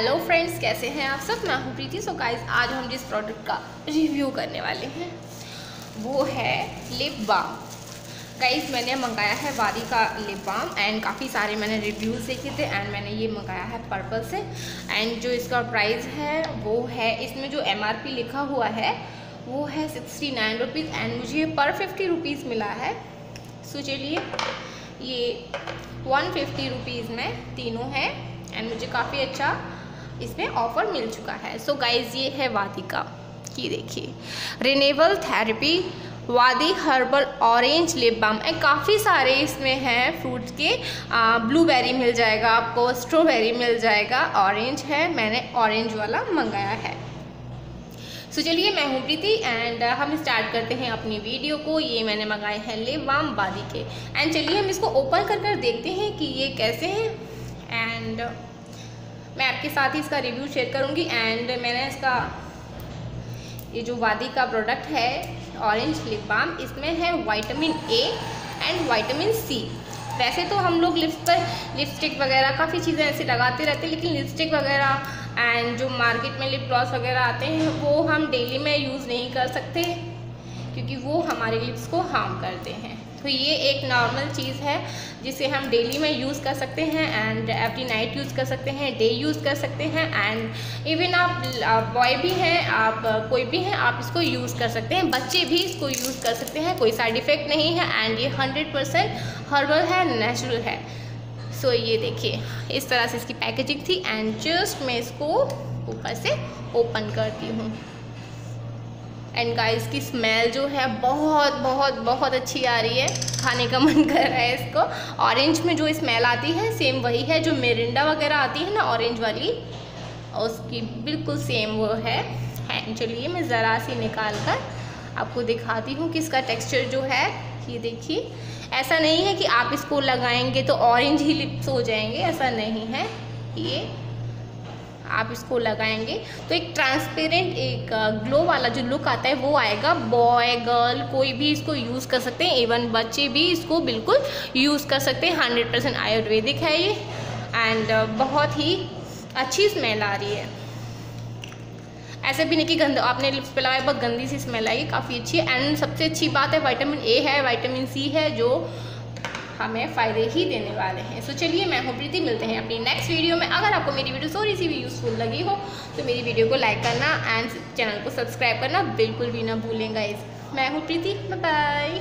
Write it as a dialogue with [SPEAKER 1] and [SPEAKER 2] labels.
[SPEAKER 1] Hello friends कैसे हैं आप सब? मैं हूँ प्रीति। सो गाइस आज हम जिस प्रोडक्ट का रिव्यू करने वाले हैं, वो है लिप बाम गाइस मैंने मंगाया है वारी का लिप बाम एंड काफ़ी सारे मैंने रिव्यूज़ देखे थे एंड मैंने ये मंगाया है पर्पल से। एंड जो इसका प्राइस है, वो है, इसमें जो एमआरपी लिखा हुआ है, वो है सिक्सटी नाइन रुपीज़ एंड मुझे पर फिफ्टी रुपीज़ मिला है। सो चलिए, ये वन फिफ्टी रुपीज़ में तीनों है। एंड मुझे काफ़ी अच्छा इसमें ऑफ़र मिल चुका है। सो so गाइज़ ये है वादिका। की देखिए। Renewable therapy Vaadi herbal orange lip balm काफ़ी सारे इसमें हैं फ्रूट्स के। ब्लूबेरी मिल जाएगा आपको स्ट्रॉबेरी मिल जाएगा ऑरेंज है। मैंने ऑरेंज वाला मंगाया है। सो चलिए, मैं हूँ प्रीति एंड हम स्टार्ट करते हैं अपनी वीडियो को। ये मैंने मंगाए हैं लिप बाम वादी के। एंड चलिए, हम इसको ओपन कर कर देखते हैं कि ये कैसे हैं। एंड मैं आपके साथ ही इसका रिव्यू शेयर करूँगी एंड मैंने इसका ये जो वादी का प्रोडक्ट है ऑरेंज लिप बाम इसमें है vitamin A and vitamin C वैसे तो हम लोग लिप्स पर लिपस्टिक वगैरह काफ़ी चीज़ें ऐसे लगाते रहते हैं, लेकिन लिपस्टिक वगैरह एंड जो मार्केट में लिप ग्लॉस वगैरह आते हैं, वो हम डेली में यूज़ नहीं कर सकते, क्योंकि वो हमारे लिप्स को हार्म करते हैं। तो ये एक नॉर्मल चीज़ है जिसे हम डेली में यूज़ कर सकते हैं एंड एवरी नाइट यूज़ कर सकते हैं डे यूज़ कर सकते हैं एंड इवन आप बॉय भी हैं आप कोई भी हैं आप इसको यूज़ कर सकते हैं। बच्चे भी इसको यूज़ कर सकते हैं कोई साइड इफ़ेक्ट नहीं है एंड ये हंड्रेड परसेंट हर्बल है नेचुरल है। सो so, ये देखिए इस तरह से इसकी पैकेजिंग थी एंड जस्ट मैं इसको ऊपर से ओपन करती हूँ। एंड गाइस की स्मेल जो है, बहुत बहुत बहुत अच्छी आ रही है। खाने का मन कर रहा है इसको। ऑरेंज में जो स्मेल आती है सेम वही है। जो मेरिंडा वगैरह आती है ना ऑरेंज वाली, उसकी बिल्कुल सेम वो है। एंड चलिए मैं ज़रा सी निकाल कर आपको दिखाती हूँ कि इसका टेक्स्चर जो है। ये देखिए। ऐसा नहीं है कि आप इसको लगाएँगे तो ऑरेंज ही लिप्स हो जाएँगे, ऐसा नहीं है। ये आप इसको लगाएँगे तो एक ट्रांसपेरेंट एक ग्लो वाला जो लुक आता है, वो आएगा। बॉय गर्ल कोई भी इसको यूज़ कर सकते हैं इवन बच्चे भी इसको बिल्कुल यूज़ कर सकते हैं। हंड्रेड परसेंट आयुर्वेदिक है ये एंड बहुत ही अच्छी स्मेल आ रही है। ऐसे भी नहीं कि गंद, आपने लिप्स पे लगाया, बहुत गंदी सी स्मेल आई, काफ़ी अच्छी है। एंड सबसे अच्छी बात है वाइटामिन ए है वाइटामिन सी है, जो हमें फ़ायदे ही देने वाले हैं। सो चलिए, मैं हूँ प्रीति। मिलते हैं अपनी नेक्स्ट वीडियो में। अगर आपको मेरी वीडियो थोड़ी सी भी यूज़फुल लगी हो तो मेरी वीडियो को लाइक करना एंड चैनल को सब्सक्राइब करना। बिल्कुल भी ना भूलेंगे मैं हूँ प्रीति। बाय